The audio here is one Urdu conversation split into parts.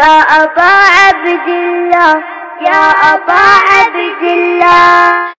يا أبا عبد الله يا أبا عبد الله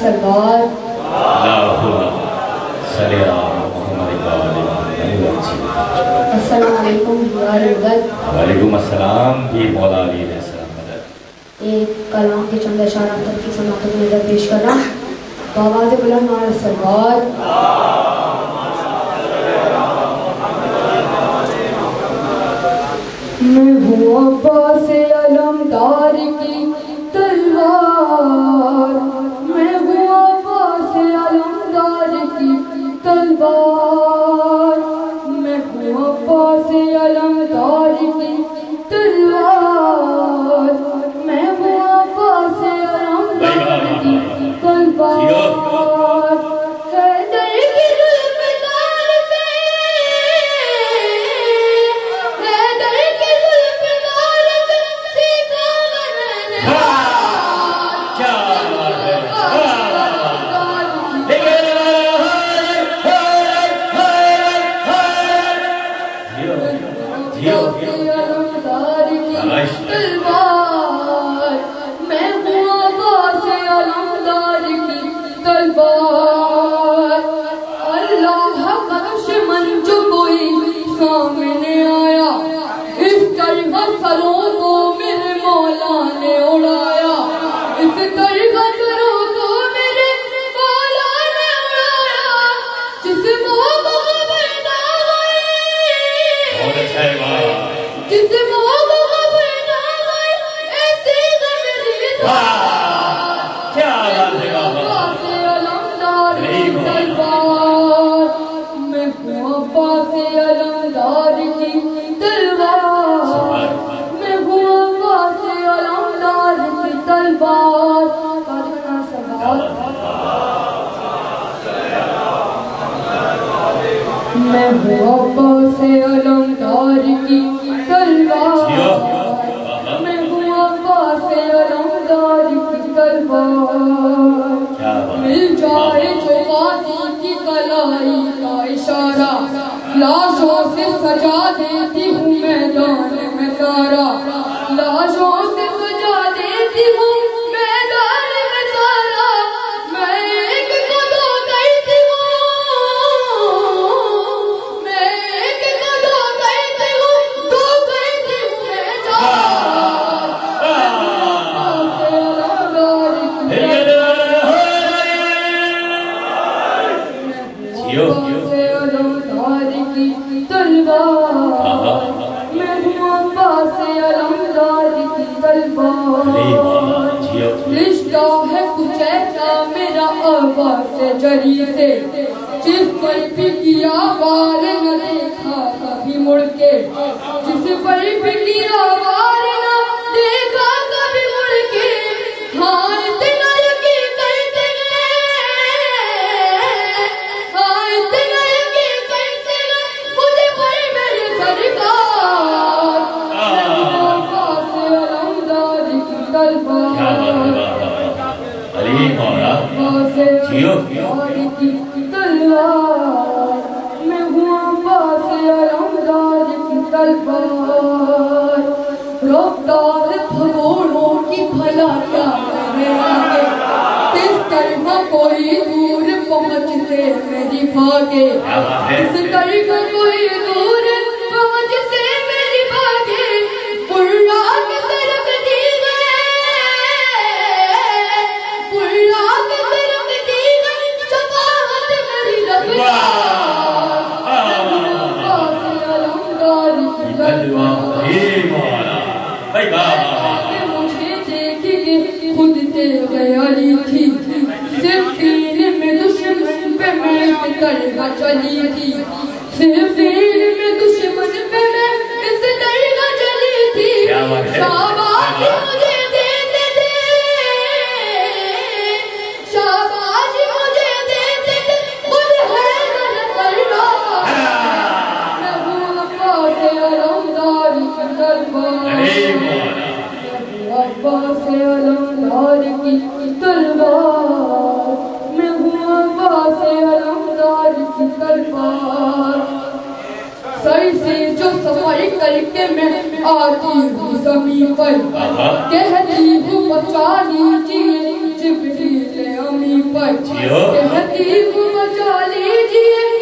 سرکار السلام علیکم وعلیکم السلام بھی مولا علیہ السلام مدد۔ ایک کلام کے چند اشارہ تک کی سماعت میں نظر پیش کرنا۔ باواز بلند نار سرکار میں ہوں عباس میں ہوں عباس علمدار کی تلوار۔ میں ہوں عباس علمدار کی تلوار۔ کیا بات۔ مل جائے جو غازی کی کلائی کا اشارہ۔ لاشوں سے سجا دیتی ہوں میدان میں تارا عباس جری سے جس پر کیا بار نہ دیکھا کبھی مڑ کے جس پر کیا بار نہ دیکھا کبھی مڑ کے ہاں اتنا یقین کرتے ہیں ہاں اتنا یقین کرتے ہیں مجھے پر میرے سرکار عباس علمدار کی کیا بات ہے تلوار علی مولا جیو۔ میں ہوں عباس علمدار کی تلوار رفتار بھگوڑوں کی بھلا کیا میرے آگے کس طرح کوئی دور پہنچتے میری بھاگے۔ کس طرح بھائی واہ مجھے دیکھ کے خود تے تھی۔ صرف میں دشمن پہ میں اس چلی تھی۔ صرف کہتی ہوں بچا لیجیے